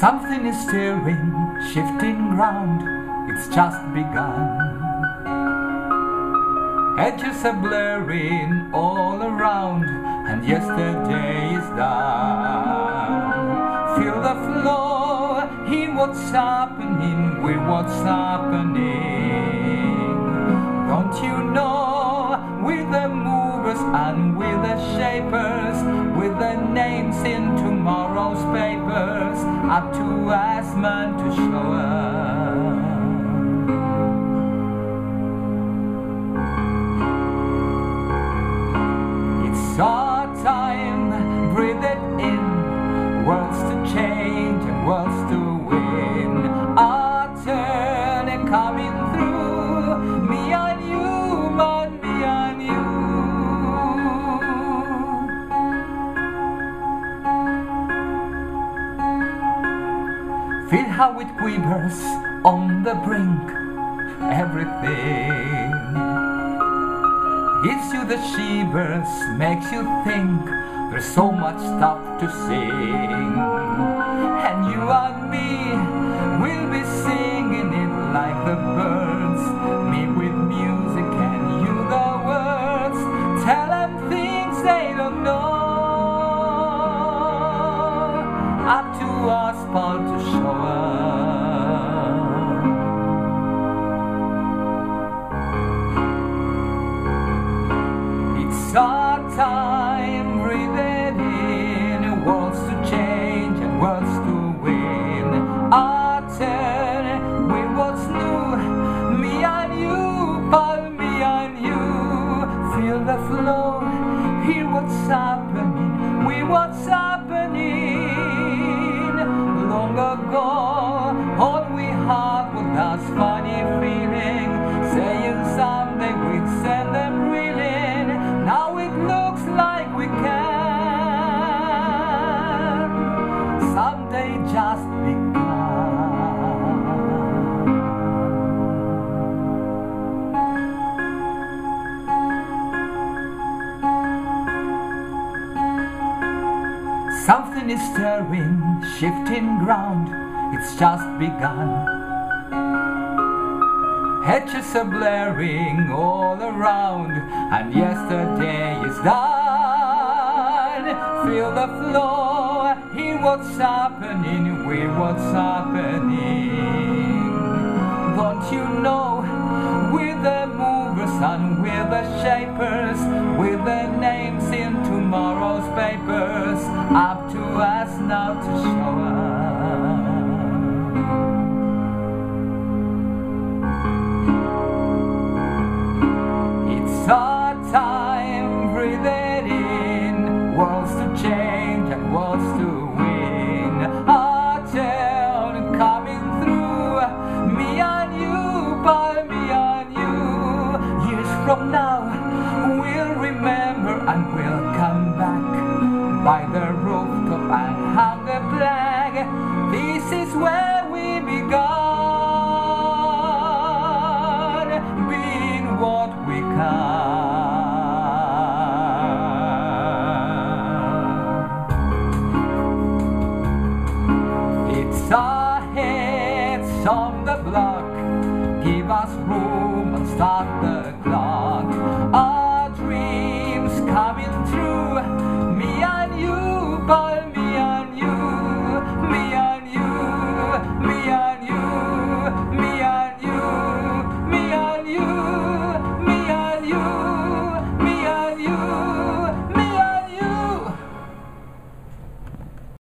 Something is stirring, shifting ground, it's just begun. Edges are blurring all around, and yesterday is done. Feel the flow, hear what's happening, with what's happening. Don't you know, with the movers and with the shapers, with the tomorrow's up to us man to show us. It's our Feel how it quivers on the brink. Everything gives you the shivers, makes you think there's so much stuff to sing. And you and me will be singing it like the birds. Me with music and you the words. Tell them things they don't know. Up to us, time, breathe it in. Worlds to change and worlds to win. Our turn, with what's new. Me and you, Paul, me and you. Feel the flow, hear what's happening. We what's happening. Something is stirring, shifting ground, it's just begun. Hedges are blaring all around, and yesterday is done. Feel the flow, hear what's happening, with what's happening. Don't you know, we're the movers and we're the shapers, It's our time, breathe it in. Worlds to change and worlds to win. Our turn coming through. Me and you, by me and you. Years from now, we'll remember and we'll come back by the classroom and start the clock. Our dreams coming true, me and you, boy.